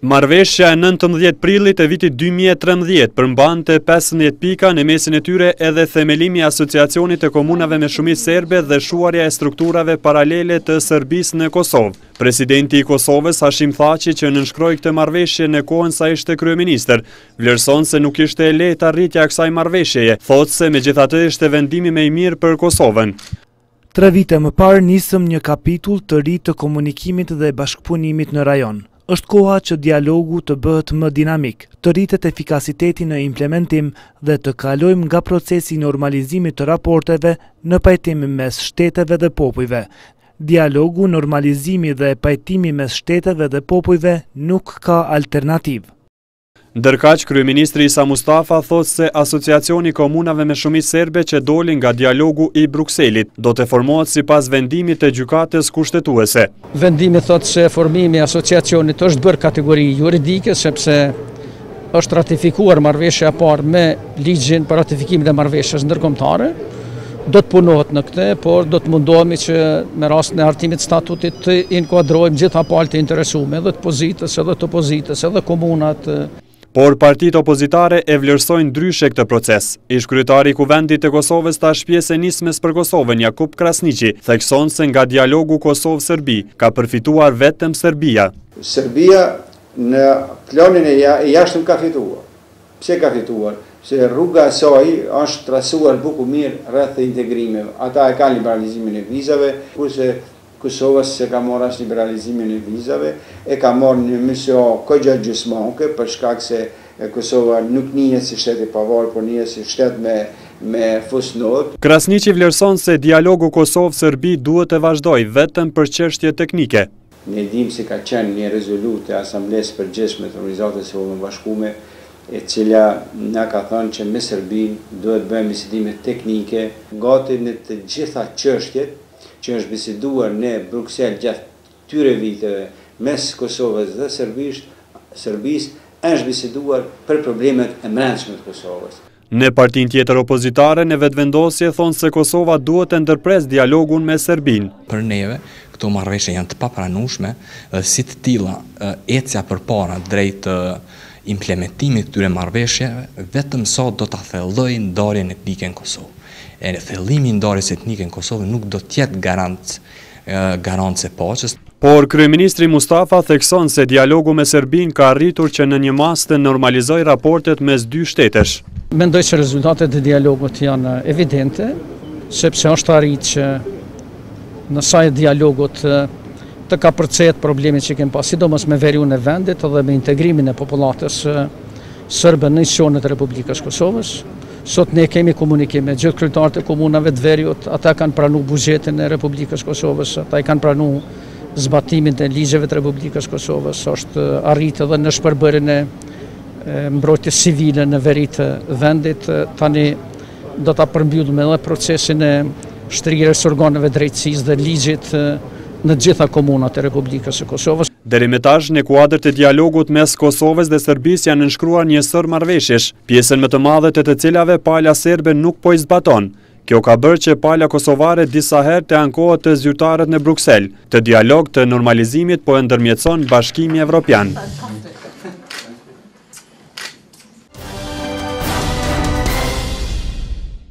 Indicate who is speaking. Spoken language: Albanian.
Speaker 1: Marrëveshja e 19 prillit të vitit 2013 përmbante 15 pika në mesin e tyre edhe themelimi i asociacionit të komunave me shumicë serbe dhe shuarja e strukturave paralele të Sërbisë në Kosovë. Presidenti i Kosovës, Hashim Thaçi, që nënshkroi këtë marrëveshje në kohën sa ishte kryeministër, Vlerëson se nuk ishte e lehtë arritja e kësaj marrëveshjeje, thotë se megjithatë ishte vendimi më i mirë për Kosovën.
Speaker 2: Tre vite më parë nisëm një kapitull të ri të komunikimit dhe bashkëpunimit në rajon. Është koha që dialogu të bëhet më dinamik, të rritet efikasiteti në implementim dhe të kalojmë nga procesi i normalizimit të raporteve në pajtim mes shteteve dhe popujve. Dialogu, normalizimi dhe pajtimi mes shteteve dhe popujve nuk ka alternativë.
Speaker 1: Ndërkaq, kryeministri Isa Mustafa thotë se Asociacioni i Komunave me Shumicë Serbe që doli nga dialogu i Brukselit, do të formohet sipas vendimit të Gjykatës Kushtetuese.
Speaker 3: Vendimi thotë se formimi i asociacionit është bërë kategori juridike sepse është ratifikuar marrëveshja e parë me Ligjin për ratifikimin e marrëveshjes ndërkombëtare do të punohet në këtë, por do të mundohemi që me rastin e hartimit statutit të inkuadrojmë gjitha palët e interesume, edhe të pozitës, edhe të opozitës, edhe komunat.
Speaker 1: Por partitë opozitare e vlerësojnë ndryshe këtë proces. Ish kryetari i kuvendit të Kosovës tash pjesë e Nismës për Kosovën Jakup Krasniqi, thekson se nga dialogu Kosovë-Serbi ka përfituar vetëm Serbia.
Speaker 4: Serbia në planin e jashtëm ka fituar, Pse ka fituar? Se rruga e saj është trasuar bukur mirë rreth integrimeve. Ata e kanë liberalizimin e vizave, kurse Kosova s'e ka marrë as liberalizimin e vizave, e ka marrë një MSA kogja gjysmake, për shkak se Kosova nuk njihet si shtet i pavarur, por njihet si shtet me me fusnotë.
Speaker 1: Krasniqi vlerëson se dialogu Kosovë-Serbi duhet të vazhdojë, vetëm për çështje teknike.
Speaker 4: Ne dimë se ka qenë një rezolutë e Asamblesë së Përgjithshme të Organizatës së Kombeve të Bashkume, e cila na ka thënë që me Serbinë duhet të bëhen bisedime teknike, gati në të gjitha çështjet që është biseduar në Bruksel gjatë këtyre viteve mes Kosovës dhe Serbisë, është biseduar për problemet e mrendshme të Kosovës.
Speaker 1: Në partinë tjetër opozitare në Vetëvendosje thonë se Kosova duhet të ndërpresë dialogun me Serbinë.
Speaker 5: Për neve, këto marrëveshje janë të papranueshme dhe si të tilla, ecja përpara drejt implementimit të këtyre marrëveshjeve vetëm sa do ta thellojë ndarjen etnike në Kosovë. E thellimi i ndarjes etnike në Kosovë nuk do të jetë garancë garancë e paqës.
Speaker 1: Por, kryeministri Mustafa thekson se dialogu me Serbinë ka arritur që në një masë të normalizojë raportet mes dy shtetesh.
Speaker 3: Mendoj se rezultatet e dialogut janë evidente, sepse është arrit që në sajë dialogut të kapërcehet problemi që kemë pas, sidomos me veriun e vendit dhe me integrimin e popullatës sërbe në institucionet e Republikës Kosovës. Sot ne kemi komunikim me gjithë kryetarët e komunave të veriut, ata kanë pranu buxhetin e Republikës së Kosovës, ata i kanë pranu zbatimin e ligjeve të Republikës së Kosovës, është arritë edhe në shpërbërjen e mbrojtjes civile në veri të vendit. Tani do ta përmbyllim edhe procesin e shtrirjes së organeve drejtësisë dhe ligjit në të gjitha komunat e Republikës së Kosovës.
Speaker 1: Deri me tash, në kuadër të dialogut mes Kosovës dhe Serbisë janë nënshkruar një sërë marrëveshjesh, pjesën më të madhe të cilave pala serbe nuk po i zbaton, kjo ka bërë që pala kosovare disa herë të ankohet te zyrtarët në Bruksel, këtë dialog të normalizimit po e ndërmjetëson Bashkimi Evropian.